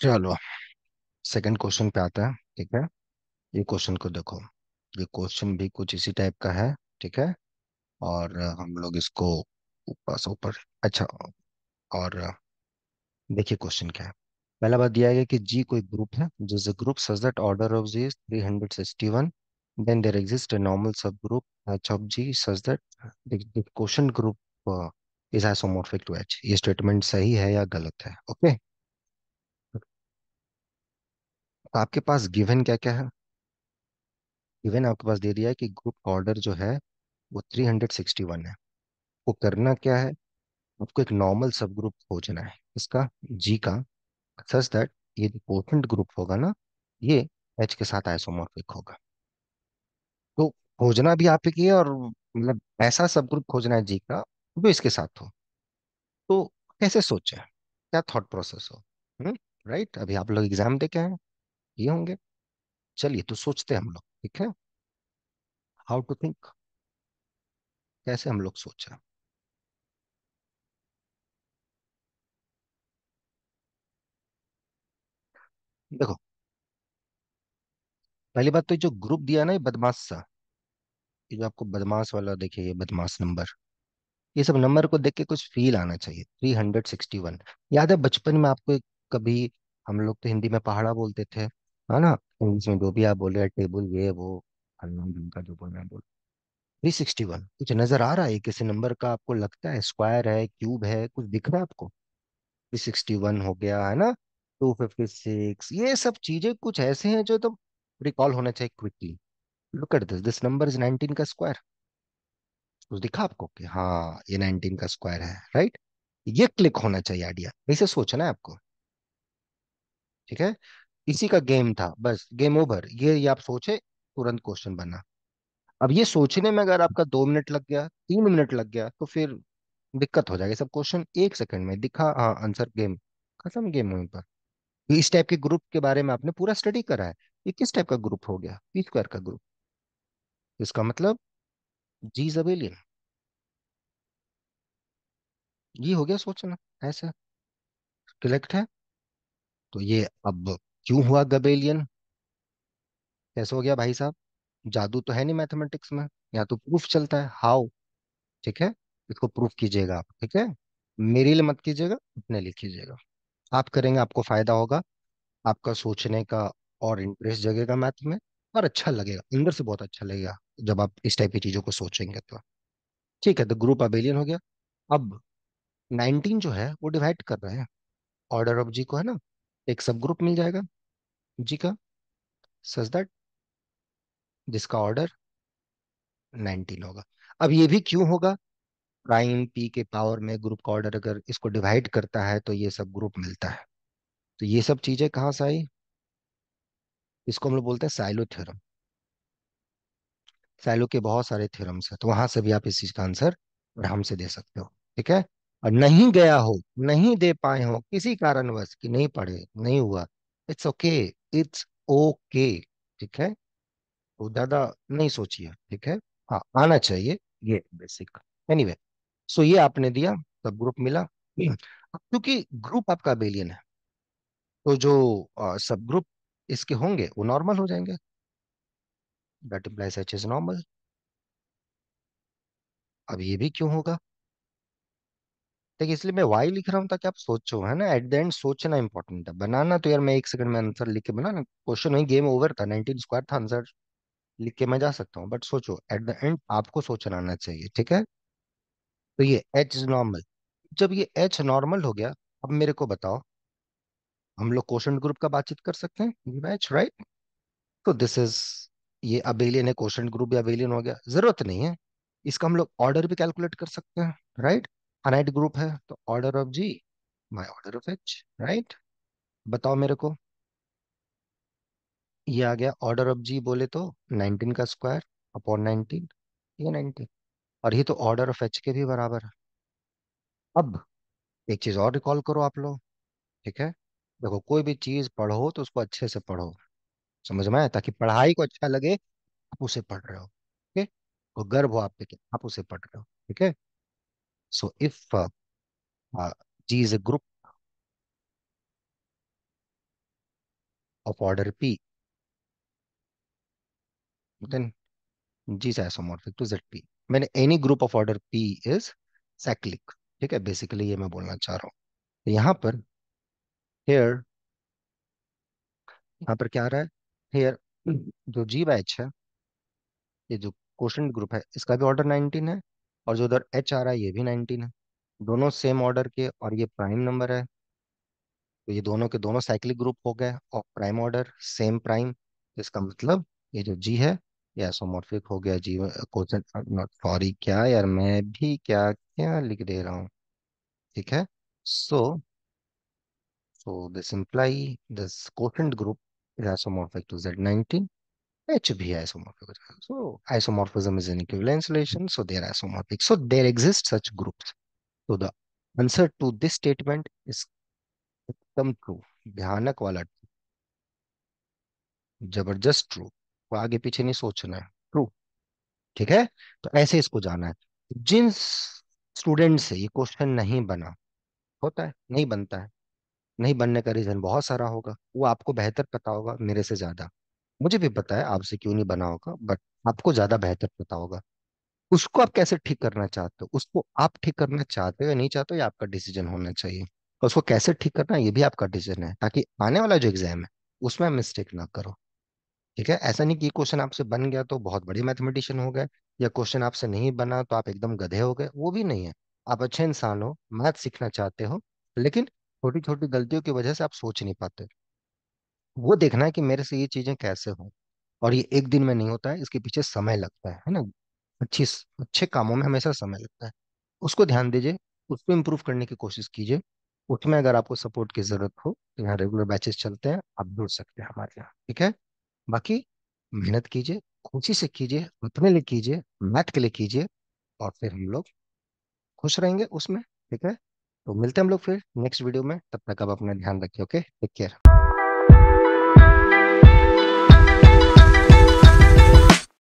चलो second question पे आता है ठीक है? ये क्वेश्चन को देखो। ये क्वेश्चन भी कुछ इसी टाइप का है ठीक है? और हम लोग इसको ऊपर से ऊपर अच्छा और देखिए क्वेश्चन क्या है। पहला बात दिया गया कि जी कोई ग्रुप है जिस group that order of G is 361 then there exists a normal subgroup h of g such that the, the quotient group uh, is isomorphic to ये स्टेटमेंट सही है या गलत है ओके तो आपके पास गिवन क्या क्या है? गिवन आपके पास दे दिया है कि ग्रुप ऑर्डर जो है वो 361 है। वो करना क्या है? आपको एक नॉर्मल सब ग्रुप खोजना है। इसका जी का सच दैट ये जो कोटेंट ग्रुप होगा ना ये एच के साथ आइसोमॉर्फिक होगा। तो खोजना भी आप ही और मतलब ऐसा सब ग्रुप खोजना है जी का जो इसके साथ हो। तो कैसे सोचे? क्या थॉट प्रोसेस हो? हम्म राइट अभी आप लोग एग्ज़ाम दे के हैं, ये होंगे। चलिए तो सोचते हैं हम लोग, ठीक है? हाउ टू थिंक कैसे हम लोग सोचे? देखो, पहली बात तो जो ग्रुप दिया ना ये बदमाश सा, ये जो आपको बदमाश वाला देखिए, ये बदमाश नंबर ये सब नंबर को देख के कुछ फील आना चाहिए। थ्री हंड्रेड सिक्सटी वन याद है बचपन में आपको कभी हम लोग तो हिंदी में पहाड़ा बोलते थे? है ना? इंग्लिश में जो भी आप बोल रहे हैं, टेबल ये, वो अननोन का जो बोल रहे हैं, बोल। थ्री सिक्सटी वन, कुछ नज़र आ रहा है? किसी नंबर का आपको लगता है? स्क्वायर है, क्यूब है, कुछ दिख रहा है आपको? थ्री सिक्सटी वन हो गया, है ना? टू फिफ्टी सिक्स, ये सब चीज़ें कुछ ऐसे हैं जो तो रिकॉल होना चाहिए quickly look at this this number is nineteen का स्क्वायर कुछ दिखा आपको? कि हाँ ये नाइनटीन का स्क्वायर है राइट ये क्लिक होना चाहिए आइडिया ऐसे सोचना है आपको। ठीक है? इसी का गेम था, बस, गेम ओवर। ये ये आप सोचे, तुरंत क्वेश्चन बना। अब ये सोचने में अगर आपका दो मिनट लग गया, तीन मिनट लग गया तो फिर दिक्कत हो जाएगी। सब क्वेश्चन एक सेकंड में दिखा हाँ आंसर गेम, खत्म गेम वहीं पर। इस टाइप के ग्रुप के बारे में आपने पूरा स्टडी करा है। ये किस टाइप का ग्रुप हो गया? पी स्क्वायर का ग्रुप। इसका मतलब जी इज़ अबेलियन ये हो गया सोचना, ऐसा। करेक्ट है? तो ये अब क्यों हुआ गबेलियन कैसे हो गया भाई साहब? जादू तो है नहीं मैथमेटिक्स में, या तो प्रूफ चलता है? हाउ? ठीक है, इसको प्रूफ कीजिएगा आप, ठीक है? मेरे लिए मत कीजिएगा, अपने लिए कीजिएगा। आप करेंगे, आपको फ़ायदा होगा, आपका सोचने का और इंटरेस्ट जगेगा मैथ में, और अच्छा लगेगा, अंदर से बहुत अच्छा लगेगा, जब आप इस टाइप की चीज़ों को सोचेंगे तो। ठीक है तो ग्रुप अबेलियन हो गया। अब 19 जो है, वो डिवाइड कर रहे हैं। ऑर्डर ऑफ़ जी को, है ना? एक सब ग्रुप मिल जाएगा। जी का? सच दैट जिसका ऑर्डर 19 होगा। अब ये भी क्यों होगा? प्राइम पी के पावर में ग्रुप का ऑर्डर अगर इसको डिवाइड करता है तो ये सब ग्रुप मिलता है। तो ये सब चीज़ें कहाँ से आई? इसको हम लोग बोलते हैं साइलो थ्योरम साइलो के बहुत सारे थ्योरम्स हैं तो वहाँ से भी आप इस चीज़ का आंसर आराम से दे सकते हो, ठीक है? और नहीं गया हो, नहीं दे पाए हो, किसी कारणवश कि नहीं पढ़े, नहीं हुआ इट्स ओके इट्स ओके ठीक है? तो ज़्यादा नहीं सोचिए ठीक है? हाँ आना चाहिए ये बेसिक एनीवे सो ये आपने दिया सब ग्रुप मिला। क्योंकि ग्रुप आपका बेलियन है तो जो सब ग्रुप इसके होंगे वो नॉर्मल हो जाएँगे। That implies H is normal अब ये भी क्यों होगा? देखिए, इसलिए मैं वाई लिख रहा हूँ ताकि आप सोचो, है ना? एट द एंड सोचना इंपॉर्टेंट है। बनाना तो यार मैं एक सेकंड में आंसर लिख के बना ना क्वेश्चन वही गेम ओवर था 19 स्क्वायर था आंसर लिख के मैं जा सकता हूँ। बट सोचो एट द एंड आपको सोचना आना चाहिए, ठीक है? तो ये एच इज़ नॉर्मल जब ये एच नॉर्मल हो गया, अब मेरे को बताओ, हम लोग क्वेश्चन ग्रुप का बातचीत कर सकते हैं? एच राइट तो दिस इज़ ये अबेलियन है क्वेश्चन ग्रुप भी अबेलियन हो गया। ज़रूरत नहीं है। इसका हम लोग ऑर्डर भी कैलकुलेट कर सकते हैं राइट अनाइट ग्रुप है तो order of G my order of H right बताओ मेरे को। ये आ गया ऑर्डर ऑफ़ जी बोले तो 19 का स्क्वायर अपॉन 19 ये 19 और ये तो ऑर्डर ऑफ़ एच के भी बराबर है। अब एक चीज़ और रिकॉल करो आप लोग, ठीक है? देखो, कोई भी चीज़ पढ़ो तो उसको अच्छे से पढ़ो। समझ में ताकि पढ़ाई को अच्छा लगे, आप उसे पढ़ रहे हो, ठीक है? गर्व हो आप पे आप उसे पढ़ रहे हो, ठीक है? So if G is a group of order p then g is isomorphic to zp मैंने any group of order p is cyclic. ठीक है? बेसिकली ये मैं बोलना चाह रहा हूँ। तो यहाँ पर here यहाँ पर क्या आ रहा है? Here जो g बाय h है ये जो क्वोशंट ग्रुप है इसका भी ऑर्डर 19 है। और जो उधर एच आ रहा है ये भी 19 है। दोनों सेम ऑर्डर के और ये प्राइम नंबर है। तो ये दोनों के दोनों साइक्लिक ग्रुप हो गए और प्राइम ऑर्डर सेम प्राइम इसका मतलब ये जो जी है, ये आइसोमॉर्फिक हो गया जी क्वेश्चन नॉट सॉरी क्या यार, मैं भी क्या क्या लिख दे रहा हूँ? ठीक है? So so this imply this quotient group is isomorphic to Z19 H भी है isomorphic so isomorphism is an equivalence relation so they are isomorphic so there exist such groups so the answer to this statement is एकदम true भयानक वाला ज़बरदस्त true तो आगे पीछे नहीं सोचना है ट्रू ठीक है तो ऐसे इसको जाना है जिन स्टूडेंट से ये क्वेश्चन नहीं बना होता है नहीं बनता है नहीं बनने का रीजन बहुत सारा होगा वो आपको बेहतर पता होगा मेरे से ज़्यादा मुझे भी पता है आपसे क्यों नहीं बना होगा, बट आपको ज़्यादा बेहतर पता होगा। उसको आप कैसे ठीक करना चाहते हो? उसको आप ठीक करना चाहते हो या नहीं चाहते हो, ये आपका डिसीज़न होना चाहिए। और उसको कैसे ठीक करना है, ये भी आपका डिसीज़न है, ताकि आने वाला जो एग्ज़ाम है, उसमें मिस्टेक ना करो। ठीक है? ऐसा नहीं कि क्वेश्चन आपसे बन गया तो बहुत बड़े मैथमेटिशियन हो गए, या क्वेश्चन आपसे नहीं बना तो आप एकदम गधे हो गए, वो भी नहीं है। आप अच्छे इंसान हो, मैथ सीखना चाहते हो, लेकिन छोटी छोटी गलतियों की वजह से आप सोच नहीं पाते। वो देखना है कि मेरे से ये चीज़ें कैसे हों, और ये एक दिन में नहीं होता है, इसके पीछे समय लगता है है ना? अच्छी अच्छे कामों में हमेशा समय लगता है। उसको ध्यान दीजिए उसको इम्प्रूव करने की कोशिश कीजिए। उसमें अगर आपको सपोर्ट की ज़रूरत हो तो यहाँ रेगुलर बैचेस चलते हैं, आप जुड़ सकते हैं हमारे यहाँ, ठीक है? बाकी मेहनत कीजिए, खुशी से कीजिए, अपने लिए कीजिए मैथ के लिए कीजिए, और फिर हम लोग खुश रहेंगे उसमें, ठीक है? तो मिलते हैं हम लोग फिर नेक्स्ट वीडियो में, तब तक आप अपना ध्यान रखिए ओके टेक केयर